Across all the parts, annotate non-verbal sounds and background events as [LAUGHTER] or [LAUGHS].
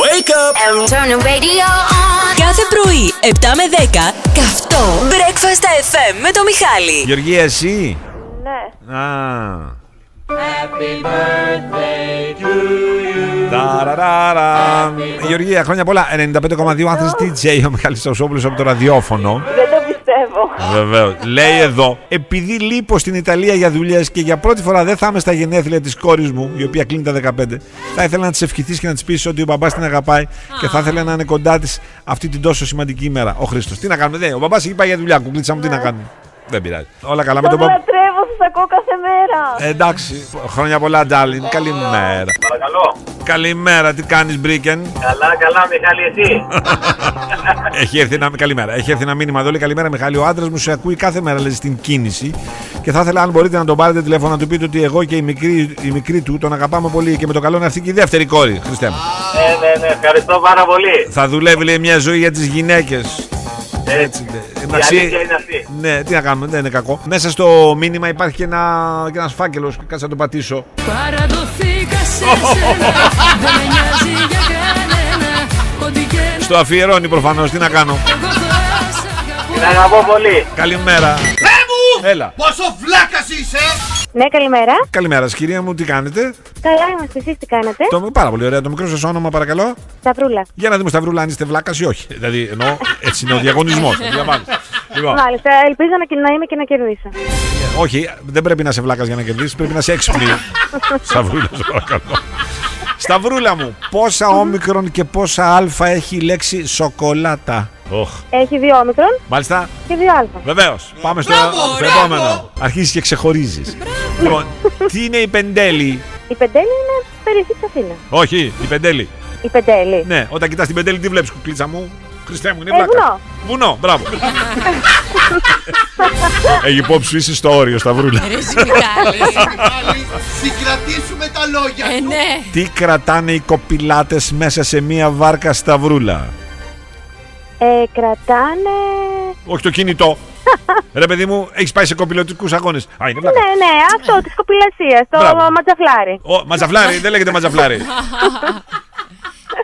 Wake up! And turn the radio on. Κάθε πρωί, 7 με 10, καυτό Breakfast FM με το Μιχάλη. Γεωργία, εσύ; Ναι. Α. Ταραραρα. Γεωργία, χρόνια πολλά. 95,2 άνθρωποι DJ, ο Μιχάλης Σταυσόπουλος από το ραδιόφωνο. Δεν το πιστεύω. Βεβαίως. Λέει εδώ, επειδή λείπω στην Ιταλία για δουλειές και για πρώτη φορά δεν θα είμαι στα γενέθλια της κόρης μου, η οποία κλείνει τα 15, θα ήθελα να της ευχηθείς και να της πεις ότι ο μπαμπάς την αγαπάει και θα ήθελα να είναι κοντά της αυτή την τόσο σημαντική ημέρα. Ο Χρήστος. Τι να κάνουμε, δε, ο μπαμπάς έχει πάει για δουλειά, κουκλίτσα μου, τι να κάνουμε. Δεν πειράζει. Όλα καλά με Τον τον μπαμπά. Λατρεύω, σας ακούω κάθε μέρα. Ε, εντάξει, χρόνια πολλά, Ντάλιν. Καλημέρα. Παρακαλώ. Καλημέρα, τι κάνεις, Μπρίκεν; Καλά, καλά, Μιχάλη, εσύ; [LAUGHS] Έχει έρθει ένα, καλημέρα. Έχει έρθει ένα μήνυμα εδώ. Λέει καλημέρα, Μιχάλη. Ο άντρας μου σε ακούει κάθε μέρα, λέει στην κίνηση. Και θα ήθελα, αν μπορείτε, να τον πάρετε τηλέφωνο να του πείτε ότι εγώ και η μικρή, η μικρή του τον αγαπάμε πολύ. Και με το καλό είναι αυτή και η δεύτερη κόρη, Χριστέ μου. ναι, ναι, ναι, ευχαριστώ πάρα πολύ. Θα δουλεύει, λέει, μια ζωή για τις γυναίκες. Έτσι, λέει. Η αλήθεια είναι αυτή. Ναι, τι να κάνουμε, δεν είναι κακό. Μέσα στο μήνυμα υπάρχει και, ένα, και ένας φάκελος, κάτσε να το πατήσω. Παραδοθήκα σε σένα Δεν με νοιάζει για κανένα Ό,τι και να Στο αφιερώνει προφανώς, τι να κάνω. εγώ θα σ' αγαπώ Την αγαπώ πολύ. Καλημέρα. Έλα. Πόσο βλάκας είσαι! Ναι, καλημέρα. Καλημέρα, σας, κυρία μου, τι κάνετε; Καλά είμαστε, εσείς τι κάνετε. Το, πάρα πολύ ωραία. Το μικρό σας όνομα, παρακαλώ. Σταυρούλα. Για να δούμε, Σταυρούλα, αν είστε βλάκας ή όχι. Δηλαδή, εννοώ, έτσι είναι ο διαγωνισμός. [LAUGHS] λοιπόν, Μάλιστα, ελπίζω να, να είμαι και να κερδίσω. όχι, δεν πρέπει να είσαι βλάκας για να κερδίσεις, πρέπει να είσαι έξυπνη. [LAUGHS] Σταυρούλα, σε παρακαλώ. Σταυρούλα μου, πόσα όμικρον και πόσα αλφα έχει η λέξη σοκολάτα; Οχ. Έχει δύο όμικρον Μάλιστα, και δύο αλφα. βεβαίως. Πάμε στο, Μπράβο, στο μπράβο. επόμενο. Αρχίζεις και ξεχωρίζεις. λοιπόν, τι είναι η πεντέλη; Η πεντέλη είναι περιοχή της Αθήνας. Όχι, η πεντέλη. Η πεντέλη. Ναι, όταν κοιτάς την πεντέλη, τι βλέπεις, κουκλίτσα μου; Χριστέ μου, είναι Ε, βλάκα. βουνό. Βουνό, μπράβο. Έχει υπόψη σου, είσαι στο όριο, Σταυρούλα. Ρε εσύ, Μιχάλη. Πάλι συγκρατήσουμε τα λόγια Ε, σου. ναι. Τι κρατάνε οι κοπηλάτες μέσα σε μία βάρκα Σταυρούλα. Ε, κρατάνε... Όχι το κινητό. Ρε παιδί μου, έχεις πάει σε κοπηλωτικούς αγώνες. Α, είναι βλάκα. Ναι, ναι, αυτό της κοπηλασίας, το Μπράβο. ματζαφλάρι. Ο, ματζαφλάρι, δεν λέγεται ματζαφλάρι.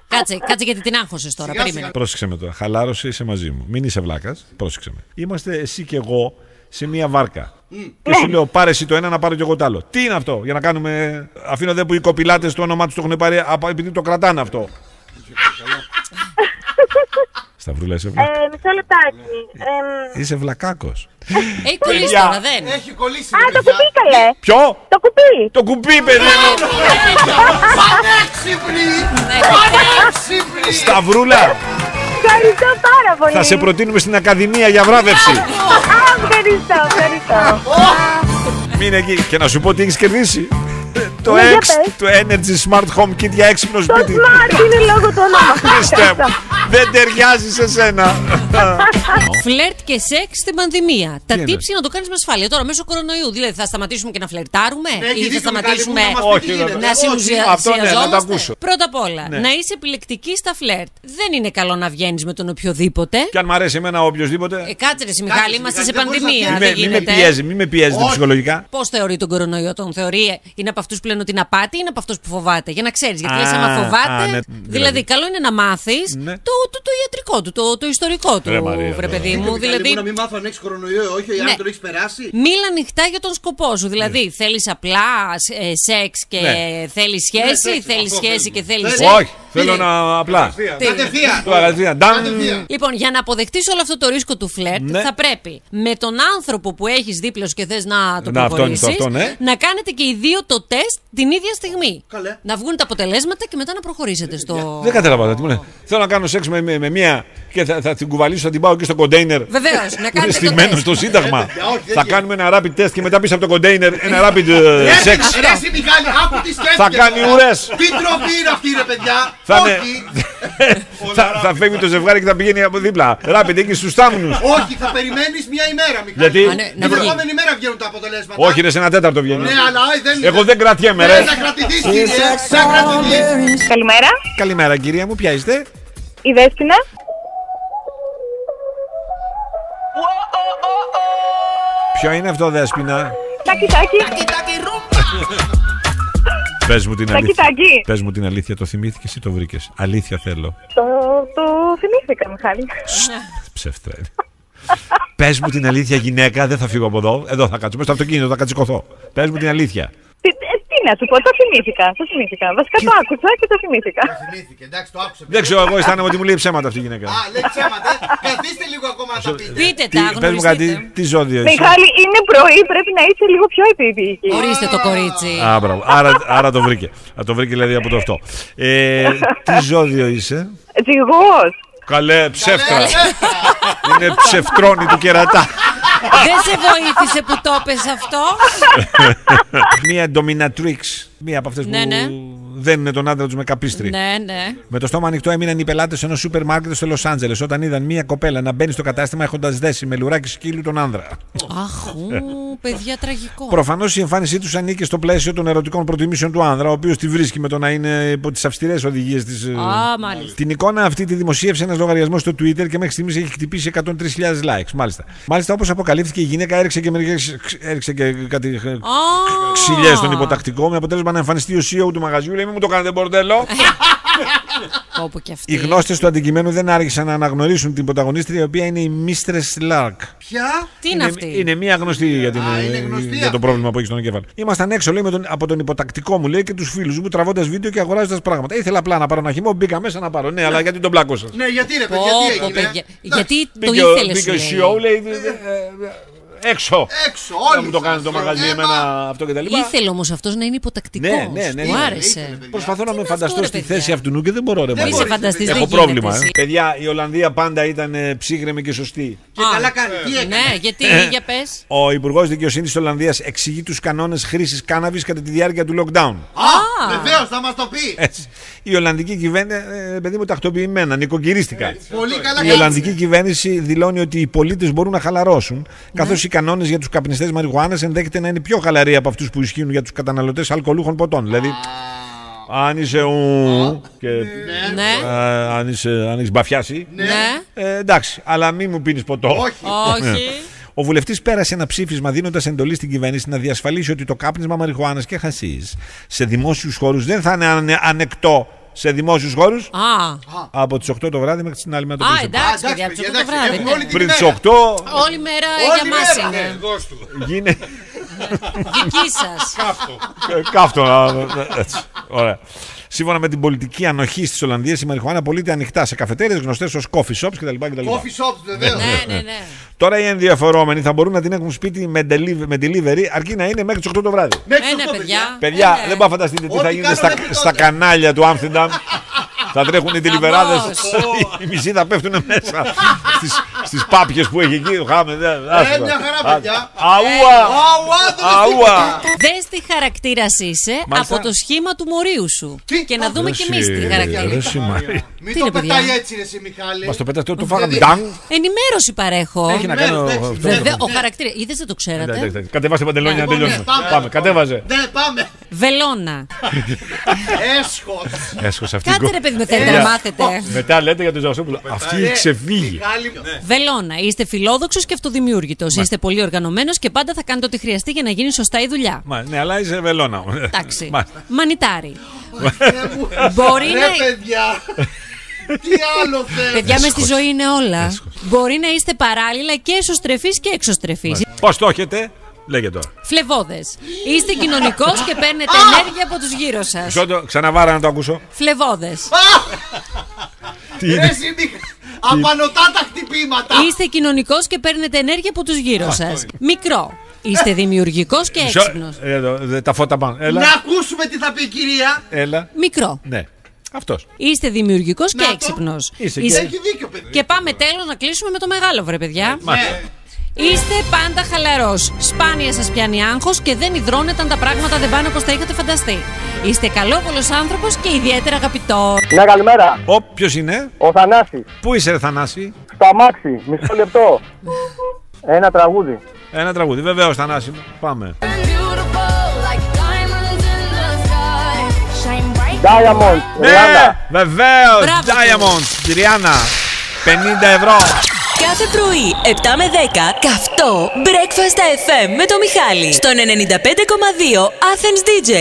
Κάτσε, κάτσε γιατί την άγχωσες τώρα. Σιγά, Περίμενε. Πρόσεξε με τώρα. Χαλάρωσε, είσαι μαζί μου. Μην είσαι βλάκας. Πρόσεξε με. Είμαστε εσύ και εγώ σε μία βάρκα. Και σου λέω πάρε εσύ το ένα να πάρω και εγώ το άλλο. Τι είναι αυτό για να κάνουμε. Αφήνω δε που οι κοπηλάτες το όνομά τους το έχουν πάρει απα- επειδή το κρατάνε αυτό. Σταυρούλα, είσαι Ε, βλάκα. μισό λεπτάκι. Ε, Είσαι βλακάκος. Έχει κολλήσει Παιδιά. τώρα, δεν. Έχει κολλήσει α, ρε το παιδιά. κουπί καλέ. Ποιο; Το κουπί. Το κουμπί, παιδί μου. Πανέξυπνη! Πανέξυπνη! Σταυρούλα, Ευχαριστώ πάρα πολύ. θα σε προτείνουμε στην Ακαδημία για βράβευση. Α, ευχαριστώ, ευχαριστώ. Μην εκεί. Και να σου πω τι έχεις κερδίσει. Το, Ναι, για X, πες. το Energy Smart Home Kit για έξυπνο Το σπίτι. smart είναι λόγω του ονόματος. Χριστέ μου, Δεν ταιριάζει σε σένα. Φλερτ και σεξ στην πανδημία. Τα είναι; tips για να το κάνεις με ασφάλεια. Τώρα, μέσω κορονοϊού. Δηλαδή, θα σταματήσουμε και να φλερτάρουμε Ναι, έχει ή θα δίκιο, σταματήσουμε Μιχάλη μου, να μας πει Όχι, τι γίνεται. βέβαια. να Όχι. συνουσιαζόμαστε. Αυτό ναι, να το ακούσω. Πρώτα απ' όλα, Ναι. να είσαι επιλεκτική στα φλερτ. Δεν είναι καλό να βγαίνεις με τον οποιοδήποτε. Και αν μ' αρέσει εμένα οποιοδήποτε. Ε, κάτσε ρε, εσύ, Μιχάλη, Κάτσε, είμαστε σε Μιχάλη, δεν μπορείς να πανδημία. βγαίνεις. Δεν Μη με- μη με γίνεται. πιέζει, μη με πιέζετε Όχι. ψυχολογικά. Πώς θεωρεί τον κορονοϊό, τον; Θεωρεί, είναι από αυτούς που λένε ότι είναι απάτη ή είναι από αυτούς που φοβάται; Για να ξέρεις. Γιατί Α, λε, άμα φοβάται. α, ναι, δηλαδή, δηλαδή. καλό είναι να μάθεις Ναι. το, το, το ιατρικό του, το, το ιστορικό του, Ρε Μαρία, βρε τώρα. παιδί Δίκιο, μου. Μιχάλη Δηλαδή, μου, να μην μάθω αν έχει κορονοϊό ή όχι, Ναι. αν τον έχεις περάσει. Μίλα ανοιχτά για τον σκοπό σου. Δηλαδή, θέλεις απλά ε, σεξ και Ναι. θέλεις σχέση, σεξ, θέλεις αυτό σχέση θέλουμε. και θέλεις Θέλει. σεξ. Όχι, θέλω να απλά. Κατευθείαν. Το αγαθία. Ντάν. Κατευθείαν. Λοιπόν, για να αποδεχτείς όλο αυτό το ρίσκο του φλερτ, Ναι. θα πρέπει με τον άνθρωπο που έχεις δίπλα σου και θες να το Να, αυτό είναι το προχωρήσει, αυτό, ναι. να κάνετε και οι δύο το τεστ την ίδια στιγμή. Καλέ. Να βγουν τα αποτελέσματα και μετά να προχωρήσετε στο. Δεν κατάλαβα τι μου λένε. Θέλω να κάνω σεξ με, με, με μία και θα, θα την κουβαλήσω, θα την πάω και στο κοντέινερ. Βεβαίως, να κάνετε το Στημένος τεστ. στο Σύνταγμα. παιδιά, όχι, δεν Θα γίνεται. κάνουμε ένα rapid test και μετά πίσω από το κοντέινερ ένα rapid ε, Ρε, sex. ρε, εσύ, Μιχάλη, άκου τι σκέφτεται. Θα κάνει τώρα. ουρές. Τι τροπή είναι αυτή, ρε παιδιά. Θα είναι- Όχι. [LAUGHS] θα, θα φεύγει το ζευγάρι και θα πηγαίνει από δίπλα. Rapid εκεί στους θάμνους. Όχι, θα περιμένεις μια ημέρα, Μιχάλη. Γιατί; Α, ναι, να Την βγει. επόμενη μέρα βγαίνουν τα αποτελέσματα. Όχι, ρε, σε ένα τέταρτο βγαίνει. Ναι, αλλά ε, δεν Εγώ δεν κρατιέμαι, Ναι, ρε. θα κρατηθείς, κύριε. Θα κρατηθείς. Καλημέρα. Καλημέρα, κυρία μου, ποια είστε; Η Δέσποινα. Ποιο είναι αυτό, Δέσποινα; Τάκι, τάκι. Πες μου την Τα αλήθεια. κοιτάκι. Πες μου την αλήθεια, το θυμήθηκες ή το βρήκες; Αλήθεια θέλω. Το, το θυμήθηκα, Μιχάλη. Ψεύτρα είναι. Πες μου την αλήθεια, γυναίκα, δεν θα φύγω από εδώ. Εδώ θα κάτσω. Μέσα στο αυτοκίνητο θα κατσικωθώ. Πες μου την αλήθεια. Τι, ε, τι να σου πω, το θυμήθηκα. Το θυμήθηκα. Βασικά το άκουσα και το θυμήθηκα. Θυμήθηκε, εντάξει, το άκουσε. Δεν ξέρω, εγώ αισθάνομαι ότι μου λέει ψέματα αυτή η γυναίκα. Α, λέει ψέματα. ε. Καθίστε λίγο ακόμα να τα πείτε. Πείτε Τι, τα, πες μου κάτι, γνωριστείτε. τι ζώδιο είσαι; Μιχάλη, είναι πρωί, πρέπει να είσαι λίγο πιο επίοικη. Ορίστε το κορίτσι. Α, μπράβο. Άρα, άρα το βρήκε. Α, το βρήκε δηλαδή από το αυτό. Ε, τι ζώδιο είσαι; Ζυγός. Καλέ, ψεύτρα. Είναι ψευτρόνι του κερατά. Δεν σε βοήθησε που το έπες αυτό. Μία dominatrix. Μία από αυτές Ναι, που ναι. Δένουν τον άντρα τους με καπίστρι. ναι, ναι. Με το στόμα ανοιχτό έμειναν οι πελάτες ενός σούπερ μάρκετ στο Λος Άντζελες όταν είδαν μία κοπέλα να μπαίνει στο κατάστημα έχοντας δέσει με λουράκι σκύλου τον άνδρα. Αχ, ου, [LAUGHS] παιδιά τραγικό. Προφανώς η εμφάνισή τους ανήκει στο πλαίσιο των ερωτικών προτιμήσεων του άνδρα, ο οποίος τη βρίσκει με το να είναι υπό τις αυστηρές οδηγίες της. Α, μάλιστα. Την εικόνα αυτή τη δημοσίευσε ένας λογαριασμός στο Twitter και μέχρι στιγμής έχει χτυπήσει 103.000 likes. Μάλιστα. Μάλιστα, όπως αποκαλύφθηκε, η γυναίκα έριξε και, μερικές, έριξε και κάτι Α, ξυλιές στον υποτακτικό με αποτέλεσμα να εμφανιστεί ο CEO του μαγαζιού. Λέει: Μην μου το κάνετε μπορτέλο. [LAUGHS] Όπου και αυτή. Οι γνώστες του αντικειμένου δεν άργησαν να αναγνωρίσουν την πρωταγωνίστρια, η οποία είναι η Mistress Lark. Ποια; Τι είναι αυτή; είναι μία γνωστή για, την, Α, είναι γνωστή για το αυτή. πρόβλημα που έχει στον εγκέφαλο. Ήμασταν έξω λέει, με τον, από τον υποτακτικό μου λέει, και τους φίλους μου τραβώντας βίντεο και αγοράζοντας πράγματα. Ήθελα απλά να πάρω ένα χυμό, μπήκα μέσα να πάρω. Ναι, αλλά γιατί τον πλάκωσα; Ναι, γιατί ρε Πω, παιδιά, τι πω, έγινε. παιδιά. Εντάξει, Γιατί το Μπήκε ο- ήθελες μπήκε σου ο CEO, λέει. Λέει. «Ε, ε, Έξω! Έξω, Να όλοι. μου το κάνει σας. το μαγαζί Ε, εμένα μα, αυτό και τα λοιπά. Ήθελε όμως αυτός να είναι υποτακτικός. Ναι, ναι, ναι, Μου ναι. άρεσε. Ήθελε, παιδιά. Προσπαθώ να Τι με είναι αυτό, φανταστώ ρε, στη παιδιά; θέση αυτού νου και δεν μπορώ, ρε Δεν Μη μάλλον. σε φανταστείς, δεν Έχω γίνεται πρόβλημα. Ε. εσύ. Παιδιά, η Ολλανδία πάντα ήταν ε, ψύχρεμη και σωστή. Και καλά κάνει. Τι έκανε; Ναι, γιατί Ε. για πες. Ο Υπουργός Δικαιοσύνης της Ολλανδίας εξηγεί τους κανόνες χρήσης κάναβης κατά τη διάρκεια του lockdown. Α, βεβαίως, θα μας το πει. Έτσι. Η Ολλανδική κυβέρνηση, ε, παιδί μου, τακτοποιημένα, νοικοκυρίστηκα. Πολύ καλά Η κάνεις. Ολλανδική κυβέρνηση δηλώνει ότι οι πολίτες μπορούν να χαλαρώσουν, καθώς οι κανόνες για τους καπνιστές μαριχουάνας ενδέχεται να είναι πιο χαλαροί από αυτούς που ισχύουν για τους καταναλωτές αλκοολούχων ποτών. Δηλαδή, αν είσαι ου και Ναι, ε, αν, είσαι, αν έχεις μπαφιάσει, ναι. ε, εντάξει, αλλά μην μου πίνεις ποτό. Όχι. [LAUGHS] Όχι. Ο βουλευτής πέρασε ένα ψήφισμα δίνοντας εντολή στην κυβέρνηση να διασφαλίσει ότι το κάπνισμα μαριχουάνας και χασίς σε δημόσιους χώρους δεν θα είναι ανε- ανεκτό σε δημόσιους χώρους Α, από τις 8 το βράδυ μέχρι την άλλη μέρα το α, πρωί. εντάξει, Α, παιδιά, εντάξει, από παιδιά, το εντάξει, βράδυ. έχουμε ναι. όλη την Πριν τι ημέρα. 8 Όλη μέρα Όλη για μας μέρα. είναι. γίνεται Δική σας. ε, κάφτο. να- έτσι. Ωραία. Σύμφωνα με την πολιτική ανοχή τη Ολλανδία, η μαριχουάνα πωλείται ανοιχτά σε καφετέρειες γνωστές ως coffee shops κτλ. κτλ. Coffee shops, βεβαίως. Ναι, ναι, ναι. Τώρα οι ενδιαφερόμενοι θα μπορούν να την έχουν σπίτι με delivery, με delivery αρκεί να είναι μέχρι τις 8 το βράδυ. Μέχρι Ναι, ναι, αυτό, παιδιά. Παιδιά, Ε, ναι. δεν πάω να φανταστείτε τι Ό,τι θα γίνει κάνω στα, μέχρι τότε. στα κανάλια του Άμστερνταμ. [LAUGHS] θα τρέχουν οι τηλιβεράδε. Χαμός. οι μισοί θα πέφτουν μέσα στις, στις πάπιες που έχει εκεί. Χάμε, δε, άσχημα. μια χαρά, παιδιά. Αούα! Αουά, δεν με Αούα! Δες τι χαρακτήρας είσαι Μάλιστα. από το σχήμα του μορίου σου. Τι; Και να δούμε Ρε κι εμείς εσύ, τι ρε, χαρακτήρα. ρε εσύ, Μαρία. Μην Τι το είναι, παιδιά; πετάει έτσι, ρε, εσύ, Μιχάλη. Μας το πέτατε, το Δεν φάγαμε. δει- Ντάγκ. Ενημέρωση παρέχω. Έχει να ναι, κάνει ναι, αυτό. Βέβαια, ο Ναι. χαρακτήρα. Είδες δεν το Εντάξει, ξέρατε; εντάξει. Κατεβάστε παντελόνια να Λοιπόν, τελειώνουμε. ναι, πάμε. Πάμε, κατέβαζε. Ναι, πάμε. Βελόνα. Έσχος. Έσχος αυτή. Κάτσε ρε παιδί με θέλετε Ε, να μάθετε. Μετά λέτε για τον Ζωσόπουλο. Αυτή έχει ξεφύγει. Μιχάλη, Βελόνα. Είστε φιλόδοξος και αυτοδημιούργητος. Είστε πολύ οργανωμένος και πάντα θα κάνετε ό,τι χρειαστεί για να γίνει σωστά η δουλειά. Μα, Ναι, αλλά είσαι βελόνα. Εντάξει. Μάλιστα. Μανιτάρι. Θεέ μου. Μπορεί Ρε, να. παιδιά. Τι άλλο θέλετε. Παιδιά, μες στη ζωή είναι όλα. Μπορεί να είστε παράλληλα και εσωστρεφείς και εξωστρεφείς. Πώς το έχετε, λέγε τώρα. Φλεβόδες. Είστε κοινωνικός και παίρνετε ενέργεια από τους γύρω σας. Ποιο το- Ξαναβάρα να το ακούσω. Φλεβόδες. Τι Ρε, είναι. Εσύ, Μιχα- Απανωτά τα χτυπήματα. Είστε κοινωνικός και παίρνετε ενέργεια από τους γύρω σας. Μικρό. Είστε δημιουργικός και Μισό- έξυπνος. ε, εδώ, δε- Τα φώτα πάνω. Να Έλα. ακούσουμε τι θα πει η κυρία. Έλα. Μικρό. Ναι. Αυτός. Είστε δημιουργικός και Να το. έξυπνος. Είσαι Έχει δίκιο, παιδί. Και πάμε τέλος να κλείσουμε με το μεγάλο, βρε παιδιά. Ναι. Είστε πάντα χαλαρός. Σπάνια σας πιάνει άγχος και δεν υδρώνεται αν τα πράγματα δεν πάνε όπως τα είχατε φανταστεί. Είστε καλόβολος άνθρωπος και ιδιαίτερα αγαπητό. Ναι, καλημέρα. Ο, ποιος είναι; Ο Θανάσης. Πού είσαι, ρε Θανάση; Στο αμάξι. Μισό λεπτό. Ένα τραγούδι. Ένα τραγούδι. Βεβαίως, Θανάση μου. Πάμε. Diamond. Ναι, Ριάννα. βεβαίως. Μπράβο του. Diamond. Τριάννα. 50 ευρώ. Κάθε πρωί, 7 με 10, καυτό Breakfast FM με το Μιχάλη. Στον 95,2 Athens DJ.